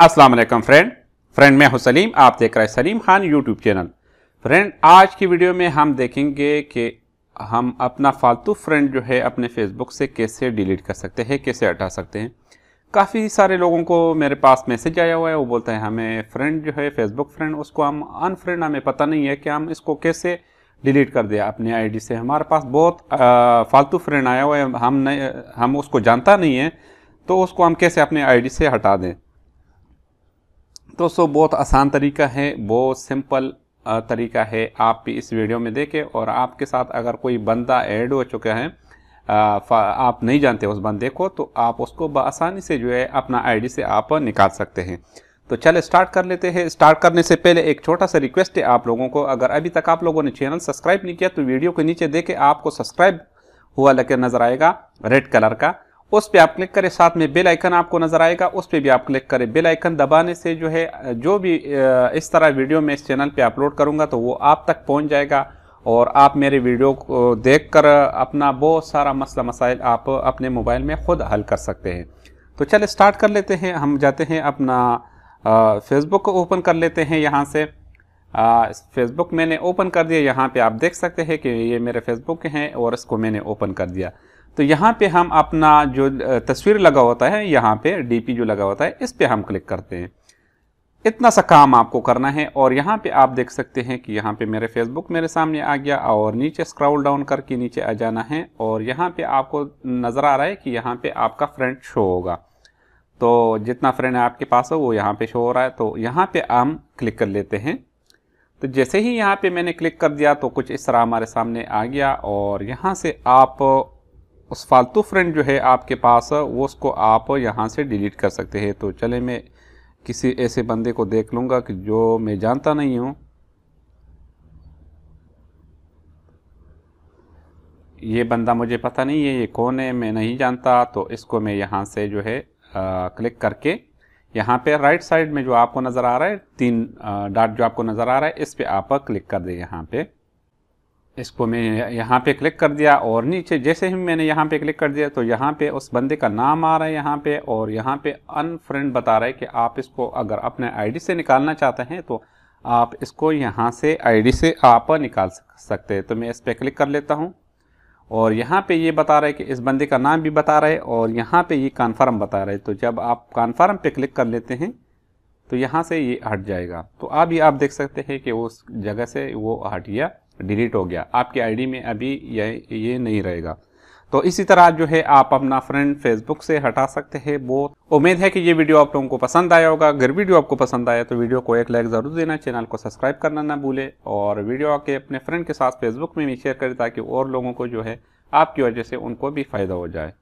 अस्सलाम वालेकुम friend. Friend, मैं हूँ सलीम। आप देख रहे हैं Salim Khan YouTube channel. Friend, आज की वीडियो में हम देखेंगे कि हम अपना फालतू फ्रेंड जो है अपने फेसबुक से कैसे डिलीट कर सकते हैं, कैसे हटा सकते हैं। काफ़ी सारे लोगों को मेरे पास मैसेज आया हुआ है। वो बोलते हैं, हमें फ्रेंड जो है, फेसबुक फ्रेंड, उसको हम अनफ्रेंड, हमें पता नहीं है कि हम इसको कैसे डिलीट कर दिया अपने आईडी से हमारे पास बहुत फालतू फ्रेंड आया हुआ है। हम नहीं हम उसको जानता नहीं है तो उसको हम कैसे अपने आईडी से हटा दें? दोस्तों बहुत आसान तरीका है, बहुत सिंपल तरीका है। आप भी इस वीडियो में देखें और आपके साथ अगर कोई बंदा ऐड हो चुका है आप नहीं जानते उस बंदे को तो आप उसको आसानी से जो है अपना आईडी से आप निकाल सकते हैं। तो चले, स्टार्ट कर लेते हैं। स्टार्ट करने से पहले एक छोटा सा रिक्वेस्ट है आप लोगों को। अगर अभी तक आप लोगों ने चैनल सब्सक्राइब नहीं किया तो वीडियो के नीचे देखे, आपको सब्सक्राइब हुआ लेकर नज़र आएगा, रेड कलर का। उस पर आप क्लिक करें, साथ में बेल आइकन आपको नज़र आएगा। उस पर भी आप क्लिक करें। बेल आइकन दबाने से जो है, जो भी इस तरह वीडियो मैं इस चैनल पे अपलोड करूँगा तो वो आप तक पहुँच जाएगा। और आप मेरे वीडियो को देखकर अपना बहुत सारा मसला मसाइल आप अपने मोबाइल में खुद हल कर सकते हैं। तो चले स्टार्ट कर लेते हैं। हम जाते हैं अपना फेसबुक ओपन कर लेते हैं यहाँ से। फेसबुक मैंने ओपन कर दिया। यहाँ पे आप देख सकते हैं कि ये मेरे फेसबुक हैं और इसको मैंने ओपन कर दिया। तो यहाँ पे हम अपना जो तस्वीर लगा होता है, यहाँ पे डीपी जो लगा होता है, इस पे हम क्लिक करते हैं। इतना सा काम आपको करना है और यहाँ पे आप देख सकते हैं कि यहाँ पे मेरे फेसबुक मेरे सामने आ गया और नीचे स्क्रॉल डाउन करके नीचे आ जाना है और यहाँ पे आपको नज़र आ रहा है कि यहाँ पे आपका फ्रेंड शो होगा। तो जितना फ्रेंड आपके पास हो, वो यहाँ पे शो हो रहा है। तो यहाँ पे हम क्लिक कर लेते हैं। तो जैसे ही यहाँ पे मैंने क्लिक कर दिया तो कुछ इस तरह हमारे सामने आ गया और यहाँ से आप उस फालतू फ्रेंड जो है आपके पास वो उसको आप यहाँ से डिलीट कर सकते हैं। तो चले मैं किसी ऐसे बंदे को देख लूँगा कि जो मैं जानता नहीं हूँ। ये बंदा मुझे पता नहीं है ये कौन है मैं नहीं जानता। तो इसको मैं यहाँ से जो है आ, क्लिक करके यहाँ पे राइट साइड में जो आपको नज़र आ रहा है तीन डॉट जो आपको नज़र आ रहा है इस पर आप क्लिक कर दें यहाँ पे। इसको मैं यहाँ पे क्लिक कर दिया और नीचे जैसे ही मैंने यहाँ पे क्लिक कर दिया तो यहाँ पे उस बंदे का नाम आ रहा है यहाँ पे और यहाँ पे अनफ्रेंड बता रहा है कि आप इसको अगर अपने आईडी से निकालना चाहते हैं तो आप इसको यहाँ से आईडी से आप निकाल सकते हैं। तो मैं इस पर क्लिक कर लेता हूँ और यहाँ पे ये बता रहा है कि इस बंदे का नाम भी बता रहा है और यहाँ पे ये कन्फर्म बता रहा तो जब आप कन्फर्म पे क्लिक कर लेते हैं तो यहाँ से ये हट जाएगा। तो अभी आप देख सकते हैं कि उस जगह से वो हट गया। डिलीट हो गया। आपकी आईडी में अभी ये ये नहीं रहेगा। तो इसी तरह जो है आप अपना फ्रेंड फेसबुक से हटा सकते हैं। वो उम्मीद है कि ये वीडियो आप लोगों को पसंद आया होगा। अगर वीडियो आपको पसंद आया तो वीडियो को एक लाइक ज़रूर देना। चैनल को सब्सक्राइब करना ना भूले। और वीडियो आके अपने फ्रेंड के साथ फेसबुक में भी शेयर करें ताकि और लोगों को जो है आपकी वजह से उनको भी फ़ायदा हो जाए।